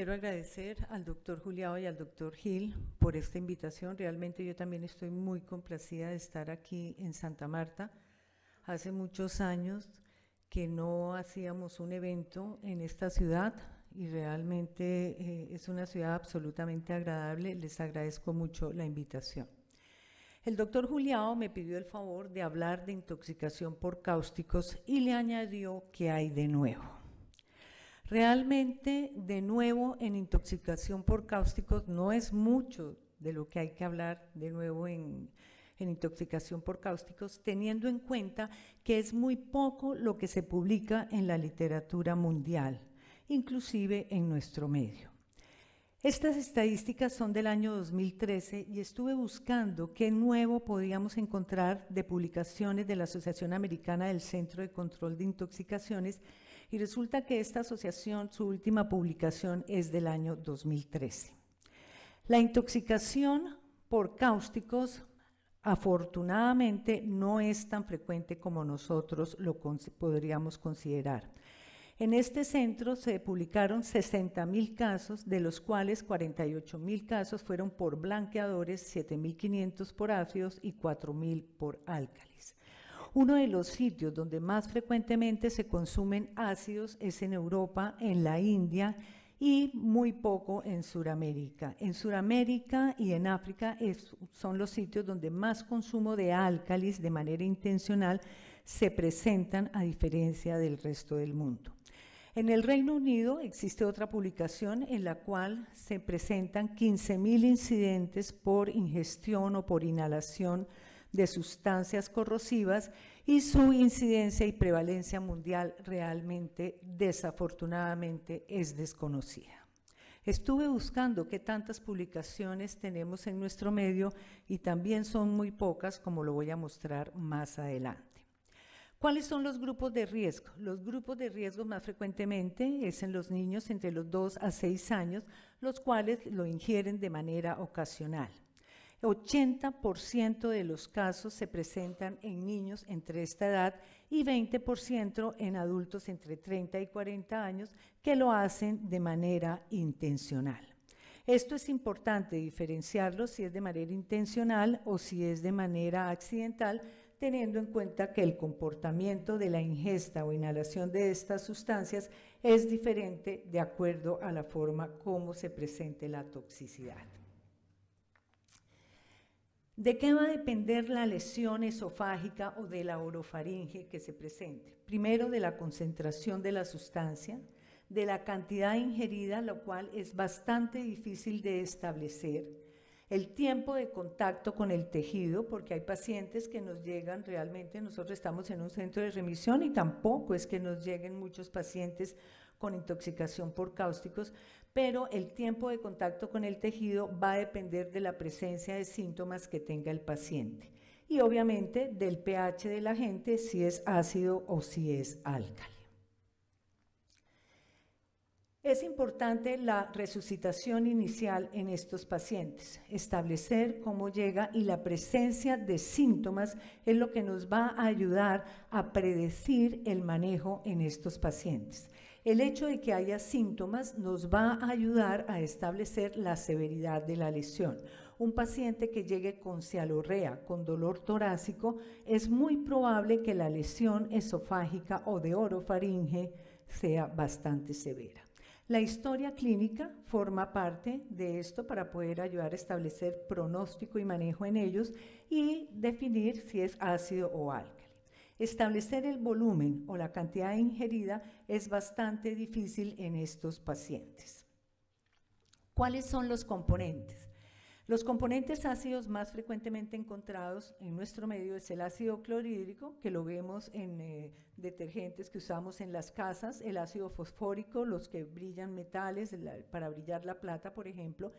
Quiero agradecer al doctor Juliao y al doctor Gil por esta invitación. Realmente yo también estoy muy complacida de estar aquí en Santa Marta. Hace muchos años que no hacíamos un evento en esta ciudad y realmente eh, es una ciudad absolutamente agradable. Les agradezco mucho la invitación. El doctor Juliao me pidió el favor de hablar de intoxicación por cáusticos y le añadió que hay de nuevo. Realmente, de nuevo, en intoxicación por cáusticos no es mucho de lo que hay que hablar de nuevo en, intoxicación por cáusticos, teniendo en cuenta que es muy poco lo que se publica en la literatura mundial, inclusive en nuestro medio. Estas estadísticas son del año 2013 y estuve buscando qué nuevo podíamos encontrar de publicaciones de la Asociación Americana del Centro de Control de Intoxicaciones y resulta que esta asociación, su última publicación es del año 2013. La intoxicación por cáusticos afortunadamente no es tan frecuente como nosotros lo podríamos considerar. En este centro se publicaron 60.000 casos, de los cuales 48.000 casos fueron por blanqueadores, 7.500 por ácidos y 4.000 por álcalis. Uno de los sitios donde más frecuentemente se consumen ácidos es en Europa, en la India y muy poco en Sudamérica. En Sudamérica y en África son los sitios donde más consumo de álcalis de manera intencional se presentan a diferencia del resto del mundo. En el Reino Unido existe otra publicación en la cual se presentan 15.000 incidentes por ingestión o por inhalación de sustancias corrosivas y su incidencia y prevalencia mundial realmente, desafortunadamente, es desconocida. Estuve buscando qué tantas publicaciones tenemos en nuestro medio y también son muy pocas, como lo voy a mostrar más adelante. ¿Cuáles son los grupos de riesgo? Los grupos de riesgo más frecuentemente es en los niños entre los 2 a 6 años, los cuales lo ingieren de manera ocasional. 80% de los casos se presentan en niños entre esta edad y 20% en adultos entre 30 y 40 años que lo hacen de manera intencional. Esto es importante diferenciarlo si es de manera intencional o si es de manera accidental, teniendo en cuenta que el comportamiento de la ingesta o inhalación de estas sustancias es diferente de acuerdo a la forma como se presente la toxicidad. ¿De qué va a depender la lesión esofágica o de la orofaringe que se presente? Primero, de la concentración de la sustancia, de la cantidad ingerida, lo cual es bastante difícil de establecer, el tiempo de contacto con el tejido, porque hay pacientes que nos llegan realmente, nosotros estamos en un centro de remisión y tampoco es que nos lleguen muchos pacientes con intoxicación por cáusticos, pero el tiempo de contacto con el tejido va a depender de la presencia de síntomas que tenga el paciente y obviamente del pH de la gente, si es ácido o si es álcali. Es importante la resucitación inicial en estos pacientes, establecer cómo llega y la presencia de síntomas es lo que nos va a ayudar a predecir el manejo en estos pacientes. El hecho de que haya síntomas nos va a ayudar a establecer la severidad de la lesión. Un paciente que llegue con cialorrea, con dolor torácico, es muy probable que la lesión esofágica o de orofaringe sea bastante severa. La historia clínica forma parte de esto para poder ayudar a establecer pronóstico y manejo en ellos y definir si es ácido o álcali. Establecer el volumen o la cantidad ingerida es bastante difícil en estos pacientes. ¿Cuáles son los componentes? Los componentes ácidos más frecuentemente encontrados en nuestro medio es el ácido clorhídrico, que lo vemos en eh, detergentes que usamos en las casas, el ácido fosfórico, los que brillan metales, para brillar la plata, por ejemplo,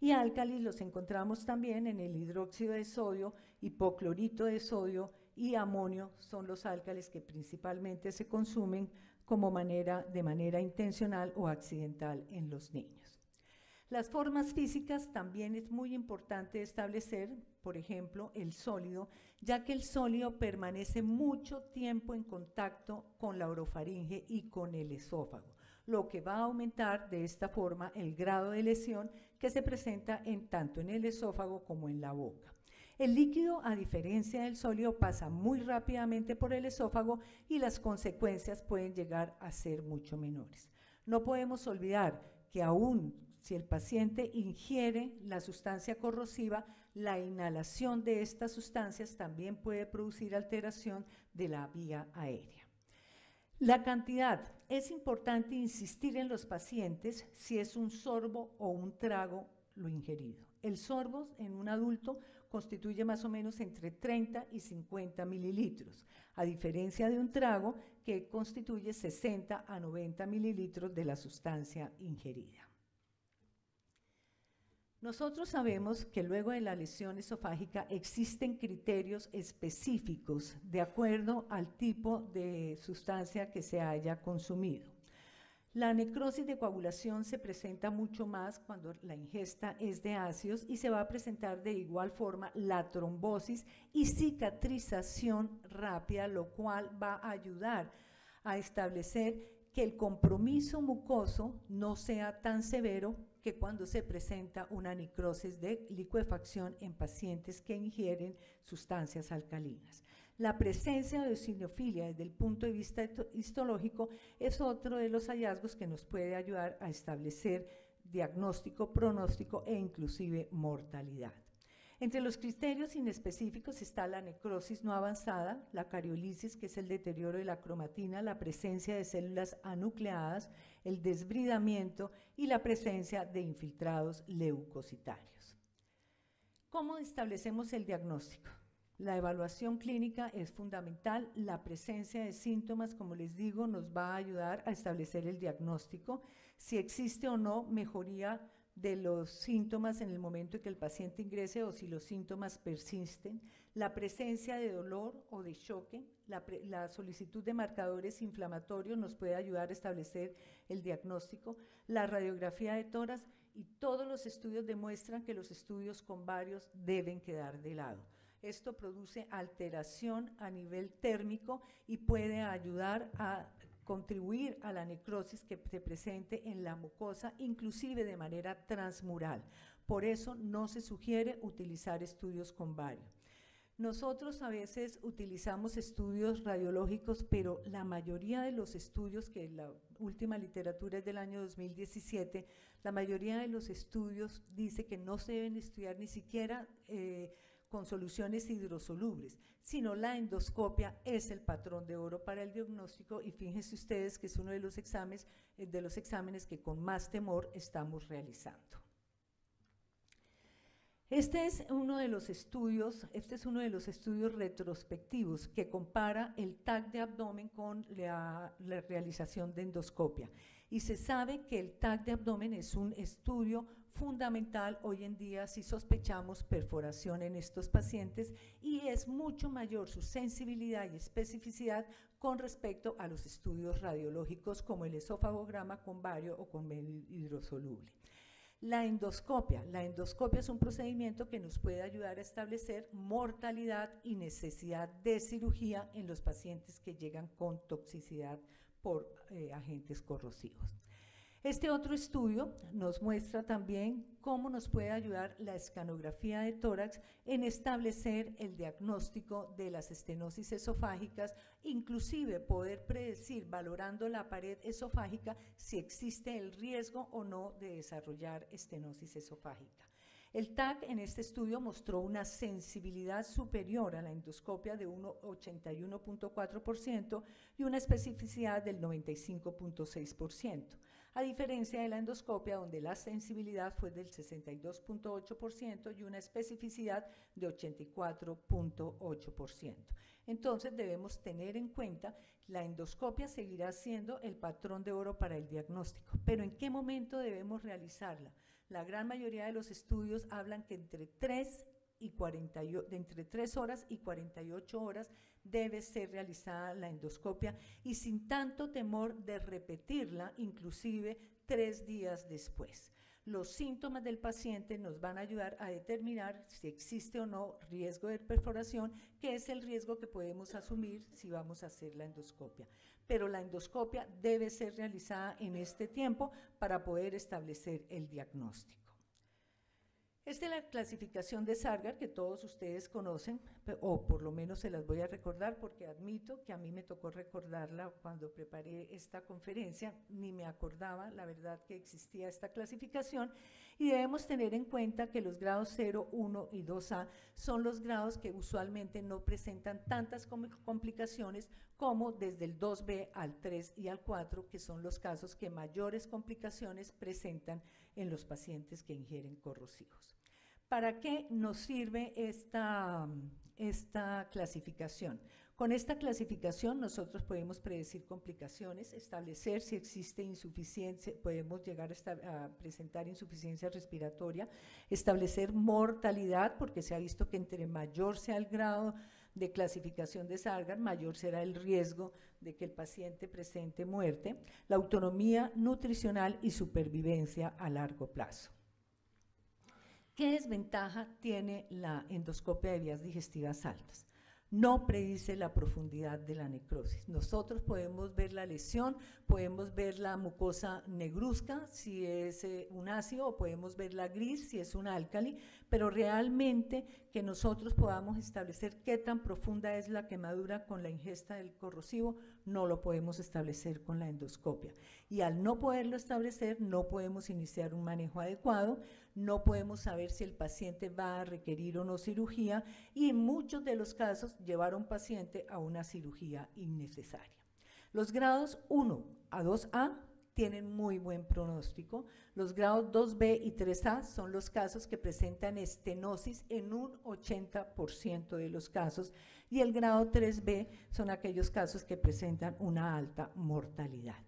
y álcalis los encontramos también en el hidróxido de sodio, hipoclorito de sodio y amonio son los álcalis que principalmente se consumen como manera, de manera intencional o accidental en los niños. Las formas físicas también es muy importante establecer por ejemplo, el sólido, ya que el sólido permanece mucho tiempo en contacto con la orofaringe y con el esófago, lo que va a aumentar de esta forma el grado de lesión que se presenta en, tanto en el esófago como en la boca. El líquido, a diferencia del sólido, pasa muy rápidamente por el esófago y las consecuencias pueden llegar a ser mucho menores. No podemos olvidar que aún si el paciente ingiere la sustancia corrosiva, la inhalación de estas sustancias también puede producir alteración de la vía aérea. La cantidad. Es importante insistir en los pacientes si es un sorbo o un trago lo ingerido. El sorbo en un adulto constituye más o menos entre 30 y 50 mililitros, a diferencia de un trago que constituye 60 a 90 mililitros de la sustancia ingerida. Nosotros sabemos que luego de la lesión esofágica existen criterios específicos de acuerdo al tipo de sustancia que se haya consumido. La necrosis de coagulación se presenta mucho más cuando la ingesta es de ácidos y se va a presentar de igual forma la trombosis y cicatrización rápida, lo cual va a ayudar a establecer que el compromiso mucoso no sea tan severo que cuando se presenta una necrosis de licuefacción en pacientes que ingieren sustancias alcalinas. La presencia de eosinofilia desde el punto de vista histológico es otro de los hallazgos que nos puede ayudar a establecer diagnóstico, pronóstico e inclusive mortalidad. Entre los criterios inespecíficos está la necrosis no avanzada, la cariolisis, que es el deterioro de la cromatina, la presencia de células anucleadas, el desbridamiento y la presencia de infiltrados leucocitarios. ¿Cómo establecemos el diagnóstico? La evaluación clínica es fundamental. La presencia de síntomas, como les digo, nos va a ayudar a establecer el diagnóstico. Si existe o no mejoría de los síntomas en el momento en que el paciente ingrese o si los síntomas persisten, la presencia de dolor o de choque, la, la, solicitud de marcadores inflamatorios nos puede ayudar a establecer el diagnóstico, la radiografía de toras y todos los estudios demuestran que los estudios con varios deben quedar de lado. Esto produce alteración a nivel térmico y puede ayudar a contribuir a la necrosis que se presente en la mucosa, inclusive de manera transmural. Por eso no se sugiere utilizar estudios con bario. Nosotros a veces utilizamos estudios radiológicos, pero la mayoría de los estudios, que la última literatura es del año 2017, la mayoría de los estudios dice que no se deben estudiar ni siquiera eh, con soluciones hidrosolubles, sino la endoscopia es el patrón de oro para el diagnóstico y fíjense ustedes que es uno de los exámenes, eh, de los exámenes que con más temor estamos realizando. Este es uno de los estudios, este es uno de los estudios retrospectivos que compara el TAC de abdomen con la, la realización de endoscopia. Y se sabe que el TAC de abdomen es un estudio fundamental hoy en día si sospechamos perforación en estos pacientes y es mucho mayor su sensibilidad y especificidad con respecto a los estudios radiológicos como el esofagograma con bario o con hidrosoluble. La endoscopia. La endoscopia es un procedimiento que nos puede ayudar a establecer mortalidad y necesidad de cirugía en los pacientes que llegan con toxicidad por eh, agentes corrosivos. Este otro estudio nos muestra también cómo nos puede ayudar la escanografía de tórax en establecer el diagnóstico de las estenosis esofágicas, inclusive poder predecir, valorando la pared esofágica, si existe el riesgo o no de desarrollar estenosis esofágica. El TAC en este estudio mostró una sensibilidad superior a la endoscopia de 81.4% y una especificidad del 95.6% a diferencia de la endoscopia donde la sensibilidad fue del 62.8% y una especificidad de 84.8%. Entonces debemos tener en cuenta la endoscopia seguirá siendo el patrón de oro para el diagnóstico, pero ¿en qué momento debemos realizarla? La gran mayoría de los estudios hablan que entre 3 y 40, de entre 3 horas y 48 horas debe ser realizada la endoscopia y sin tanto temor de repetirla, inclusive tres días después. los síntomas del paciente nos van a ayudar a determinar si existe o no riesgo de perforación, que es el riesgo que podemos asumir si vamos a hacer la endoscopia. Pero la endoscopia debe ser realizada en este tiempo para poder establecer el diagnóstico. Esta es la clasificación de Sargar que todos ustedes conocen, o por lo menos se las voy a recordar porque admito que a mí me tocó recordarla cuando preparé esta conferencia, ni me acordaba la verdad que existía esta clasificación y debemos tener en cuenta que los grados 0, 1 y 2A son los grados que usualmente no presentan tantas complicaciones como desde el 2B al 3 y al 4, que son los casos que mayores complicaciones presentan en los pacientes que ingieren corrosivos. ¿Para qué nos sirve esta, esta clasificación? Con esta clasificación nosotros podemos predecir complicaciones, establecer si existe insuficiencia, podemos llegar a, presentar insuficiencia respiratoria, establecer mortalidad, porque se ha visto que entre mayor sea el grado de clasificación de Sargar, mayor será el riesgo de que el paciente presente muerte, la autonomía nutricional y supervivencia a largo plazo. ¿Qué desventaja tiene la endoscopia de vías digestivas altas? no predice la profundidad de la necrosis. Nosotros podemos ver la lesión, podemos ver la mucosa negruzca si es eh, un ácido o podemos ver la gris si es un álcali, pero realmente que nosotros podamos establecer qué tan profunda es la quemadura con la ingesta del corrosivo, no lo podemos establecer con la endoscopia. Y al no poderlo establecer, no podemos iniciar un manejo adecuado, no podemos saber si el paciente va a requerir o no cirugía y en muchos de los casos llevar a un paciente a una cirugía innecesaria. Los grados 1 a 2A tienen muy buen pronóstico. Los grados 2B y 3A son los casos que presentan estenosis en un 80% de los casos y el grado 3B son aquellos casos que presentan una alta mortalidad.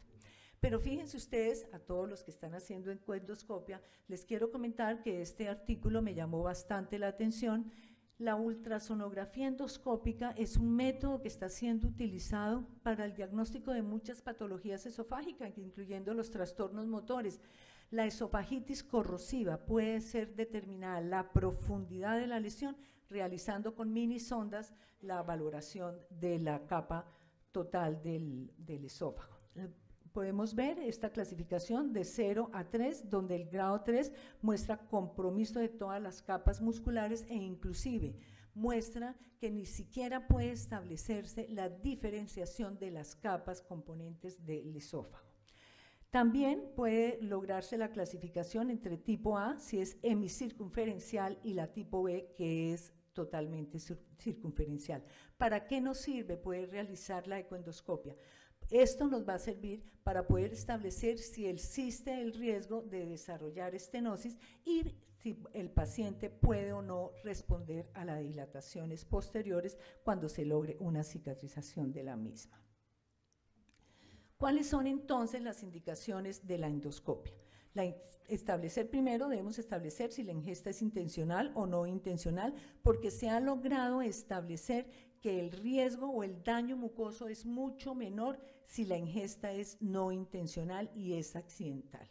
Pero fíjense ustedes, a todos los que están haciendo encuendoscopia, les quiero comentar que este artículo me llamó bastante la atención. La ultrasonografía endoscópica es un método que está siendo utilizado para el diagnóstico de muchas patologías esofágicas, incluyendo los trastornos motores. La esofagitis corrosiva puede ser determinada la profundidad de la lesión realizando con mini sondas la valoración de la capa total del, del esófago podemos ver esta clasificación de 0 a 3, donde el grado 3 muestra compromiso de todas las capas musculares e inclusive muestra que ni siquiera puede establecerse la diferenciación de las capas componentes del esófago. También puede lograrse la clasificación entre tipo A, si es hemicircunferencial, y la tipo B, que es totalmente circunferencial. ¿Para qué nos sirve poder realizar la ecoendoscopia? Esto nos va a servir para poder establecer si existe el riesgo de desarrollar estenosis y si el paciente puede o no responder a las dilataciones posteriores cuando se logre una cicatrización de la misma. ¿Cuáles son entonces las indicaciones de la endoscopia? Establecer primero, debemos establecer si la ingesta es intencional o no intencional, porque se ha logrado establecer que el riesgo o el daño mucoso es mucho menor si la ingesta es no intencional y es accidental.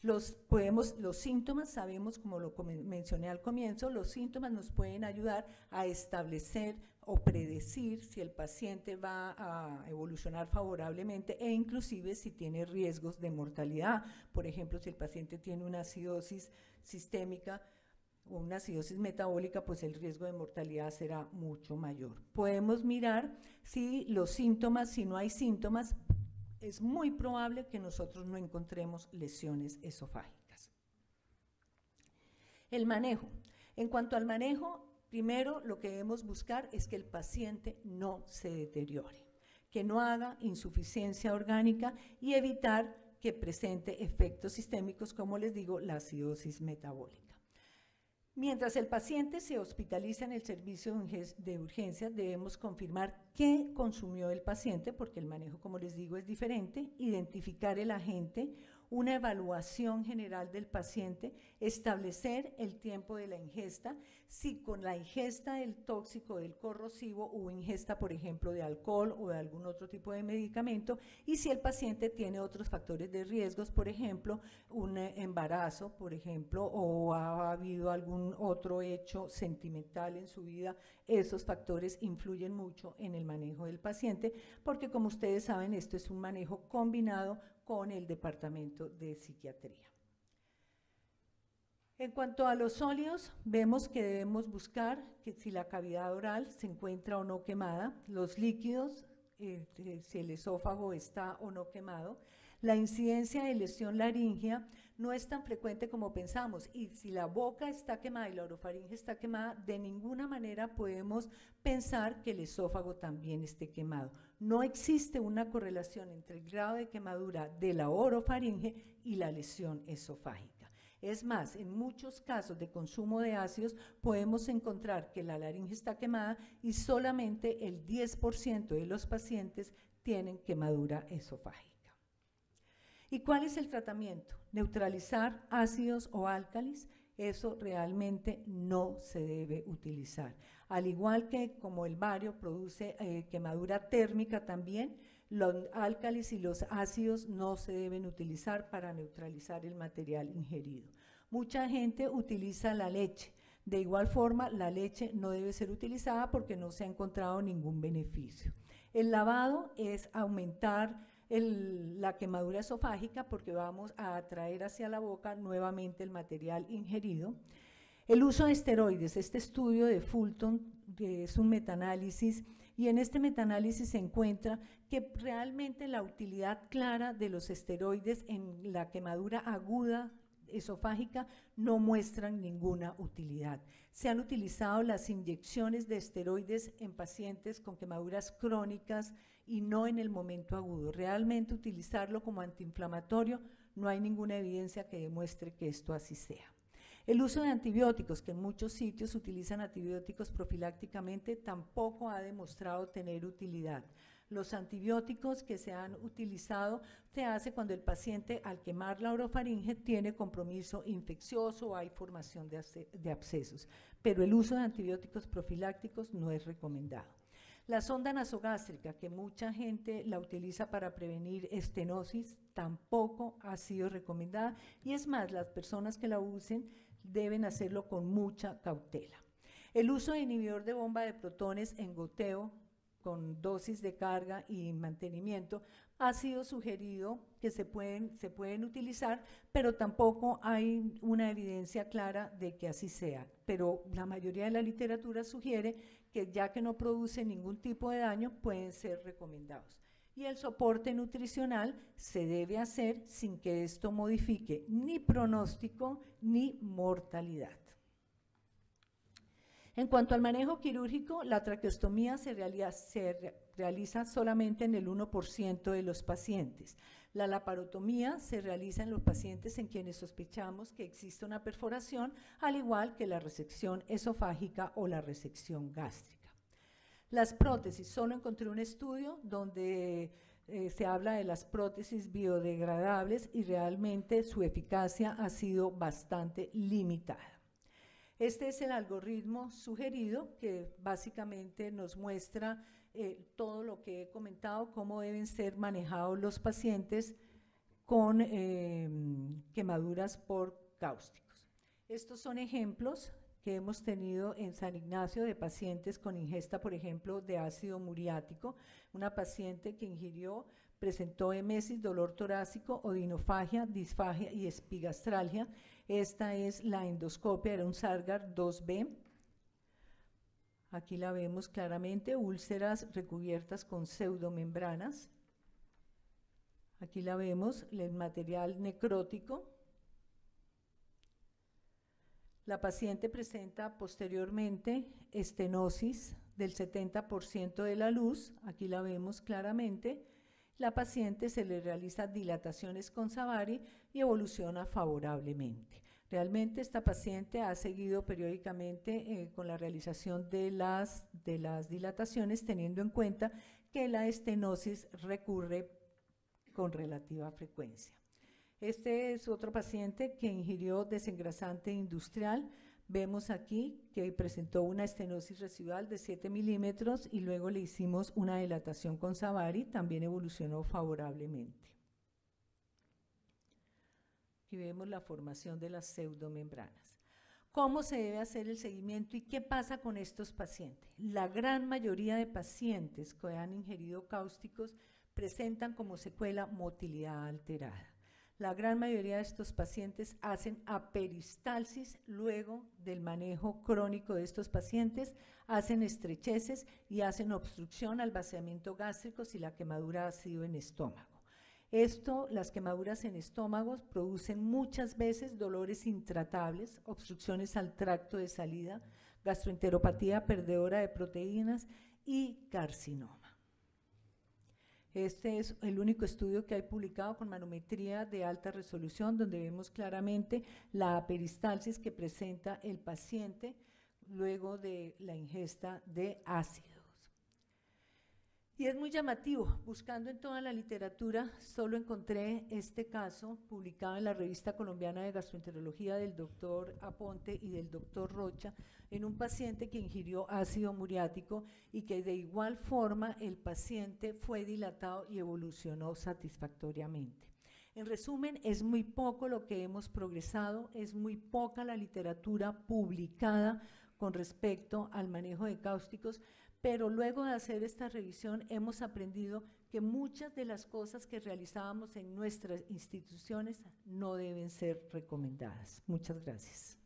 Los, podemos, los síntomas, sabemos, como lo mencioné al comienzo, los síntomas nos pueden ayudar a establecer o predecir si el paciente va a evolucionar favorablemente e inclusive si tiene riesgos de mortalidad. Por ejemplo, si el paciente tiene una acidosis sistémica, o una acidosis metabólica, pues el riesgo de mortalidad será mucho mayor. Podemos mirar si los síntomas, si no hay síntomas, es muy probable que nosotros no encontremos lesiones esofágicas. El manejo. En cuanto al manejo, primero lo que debemos buscar es que el paciente no se deteriore, que no haga insuficiencia orgánica y evitar que presente efectos sistémicos, como les digo, la acidosis metabólica. Mientras el paciente se hospitaliza en el servicio de urgencia, debemos confirmar qué consumió el paciente, porque el manejo, como les digo, es diferente, identificar el agente, una evaluación general del paciente, establecer el tiempo de la ingesta, si con la ingesta del tóxico, del corrosivo, hubo ingesta, por ejemplo, de alcohol o de algún otro tipo de medicamento, y si el paciente tiene otros factores de riesgos, por ejemplo, un eh, embarazo, por ejemplo, o ha habido algún otro hecho sentimental en su vida, esos factores influyen mucho en el manejo del paciente, porque como ustedes saben, esto es un manejo combinado con el Departamento de Psiquiatría. En cuanto a los sólidos, vemos que debemos buscar que si la cavidad oral se encuentra o no quemada, los líquidos, eh, eh, si el esófago está o no quemado, la incidencia de lesión laringea no es tan frecuente como pensamos y si la boca está quemada y la orofaringe está quemada, de ninguna manera podemos pensar que el esófago también esté quemado. No existe una correlación entre el grado de quemadura de la orofaringe y la lesión esofágica. Es más, en muchos casos de consumo de ácidos podemos encontrar que la laringe está quemada y solamente el 10% de los pacientes tienen quemadura esofágica. ¿Y cuál es el tratamiento? Neutralizar ácidos o álcalis. Eso realmente no se debe utilizar. Al igual que como el bario produce eh, quemadura térmica también, los álcalis y los ácidos no se deben utilizar para neutralizar el material ingerido. Mucha gente utiliza la leche. De igual forma, la leche no debe ser utilizada porque no se ha encontrado ningún beneficio. El lavado es aumentar la quemadura esofágica porque vamos a atraer hacia la boca nuevamente el material ingerido. El uso de esteroides, este estudio de Fulton que es un metaanálisis y en este metaanálisis se encuentra que realmente la utilidad clara de los esteroides en la quemadura aguda esofágica no muestran ninguna utilidad. Se han utilizado las inyecciones de esteroides en pacientes con quemaduras crónicas y no en el momento agudo. Realmente utilizarlo como antiinflamatorio no hay ninguna evidencia que demuestre que esto así sea. El uso de antibióticos, que en muchos sitios utilizan antibióticos profilácticamente, tampoco ha demostrado tener utilidad. Los antibióticos que se han utilizado se hace cuando el paciente al quemar la orofaringe tiene compromiso infeccioso o hay formación de abscesos, pero el uso de antibióticos profilácticos no es recomendado. La sonda nasogástrica, que mucha gente la utiliza para prevenir estenosis, tampoco ha sido recomendada y es más, las personas que la usen deben hacerlo con mucha cautela. El uso de inhibidor de bomba de protones en goteo con dosis de carga y mantenimiento, ha sido sugerido que se pueden, se pueden utilizar, pero tampoco hay una evidencia clara de que así sea. Pero la mayoría de la literatura sugiere que ya que no produce ningún tipo de daño, pueden ser recomendados. Y el soporte nutricional se debe hacer sin que esto modifique ni pronóstico ni mortalidad. En cuanto al manejo quirúrgico, la traqueostomía se realiza, solamente en el 1% de los pacientes. La laparotomía se realiza en los pacientes en quienes sospechamos que existe una perforación, al igual que la resección esofágica o la resección gástrica. Las prótesis, solo encontré un estudio donde eh, se habla de las prótesis biodegradables y realmente su eficacia ha sido bastante limitada. Este es el algoritmo sugerido que básicamente nos muestra eh, todo lo que he comentado, cómo deben ser manejados los pacientes con em, quemaduras por cáusticos. Estos son ejemplos que hemos tenido en San Ignacio de pacientes con ingesta, por ejemplo, de ácido muriático, una paciente que ingirió presentó emesis, dolor torácico, odinofagia, disfagia y espigastralgia esta es la endoscopia, era un Sargar 2B. Aquí la vemos claramente, úlceras recubiertas con pseudomembranas. Aquí la vemos, el material necrótico. La paciente presenta posteriormente estenosis del 70% de la luz, aquí la vemos claramente. La paciente se le realiza dilataciones con Savary y evoluciona favorablemente. Realmente esta paciente ha seguido periódicamente eh, con la realización de las dilataciones, teniendo en cuenta que la estenosis recurre con relativa frecuencia. Este es otro paciente que ingirió desengrasante industrial. Vemos aquí que presentó una estenosis residual de 7 milímetros y luego le hicimos una dilatación con Savary, también evolucionó favorablemente. Aquí vemos la formación de las pseudomembranas. ¿Cómo se debe hacer el seguimiento y qué pasa con estos pacientes? La gran mayoría de pacientes que han ingerido cáusticos presentan como secuela motilidad alterada. La gran mayoría de estos pacientes hacen aperistalsis luego del manejo crónico de estos pacientes, hacen estrecheces y hacen obstrucción al vaciamiento gástrico si la quemadura ha sido en estómago. Esto, las quemaduras en estómagos producen muchas veces dolores intratables, obstrucciones al tracto de salida, gastroenteropatía perdedora de proteínas y carcinoma. Este es el único estudio que hay publicado con manometría de alta resolución, donde vemos claramente la peristalsis que presenta el paciente luego de la ingesta de ácido. Y es muy llamativo, buscando en toda la literatura, solo encontré este caso publicado en la revista colombiana de gastroenterología del doctor Aponte y del doctor Rocha, en un paciente que ingirió ácido muriático y que de igual forma el paciente fue dilatado y evolucionó satisfactoriamente. En resumen, es muy poco lo que hemos progresado, es muy poca la literatura publicada con respecto al manejo de cáusticos, pero luego de hacer esta revisión hemos aprendido que muchas de las cosas que realizábamos en nuestras instituciones no deben ser recomendadas. Muchas gracias.